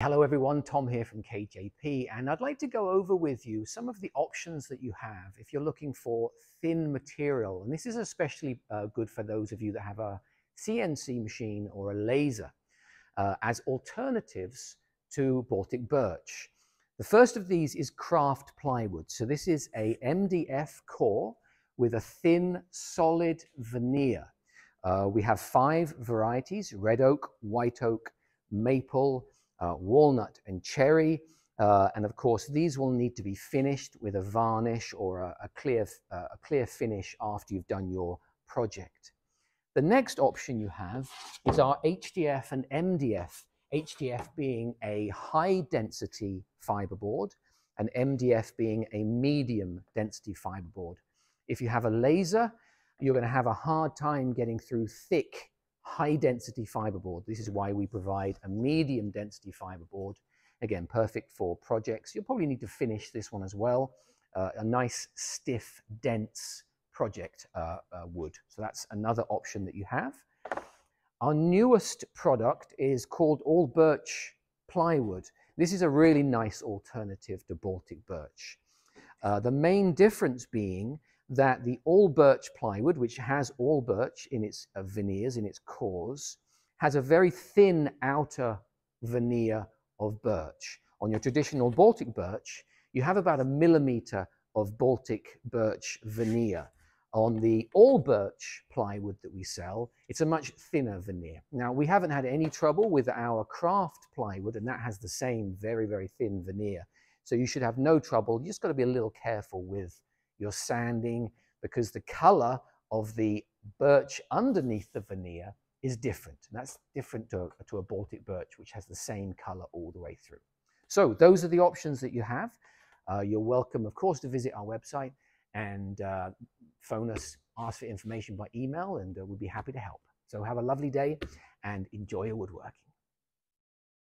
Hello everyone, Tom here from KJP and I'd like to go over with you some of the options that you have if you're looking for thin material and this is especially uh, good for those of you that have a CNC machine or a laser uh, as alternatives to Baltic birch. The first of these is craft plywood. So this is a MDF core with a thin solid veneer. Uh, we have five varieties, red oak, white oak, maple, uh, walnut and cherry. Uh, and of course, these will need to be finished with a varnish or a, a clear, uh, a clear finish after you've done your project. The next option you have is our HDF and MDF, HDF being a high density fiberboard and MDF being a medium density fiberboard. If you have a laser, you're going to have a hard time getting through thick high density fiberboard. This is why we provide a medium density fiberboard. Again, perfect for projects. You'll probably need to finish this one as well. Uh, a nice, stiff, dense project uh, uh, wood. So that's another option that you have. Our newest product is called All Birch Plywood. This is a really nice alternative to Baltic birch. Uh, the main difference being that the all birch plywood, which has all birch in its uh, veneers, in its cores, has a very thin outer veneer of birch. On your traditional Baltic birch, you have about a millimeter of Baltic birch veneer. On the all birch plywood that we sell, it's a much thinner veneer. Now, we haven't had any trouble with our craft plywood, and that has the same very, very thin veneer. So you should have no trouble. You just got to be a little careful with your sanding, because the color of the birch underneath the veneer is different. And that's different to, to a Baltic birch, which has the same color all the way through. So those are the options that you have. Uh, you're welcome, of course, to visit our website and uh, phone us, ask for information by email, and uh, we'd be happy to help. So have a lovely day and enjoy your woodworking.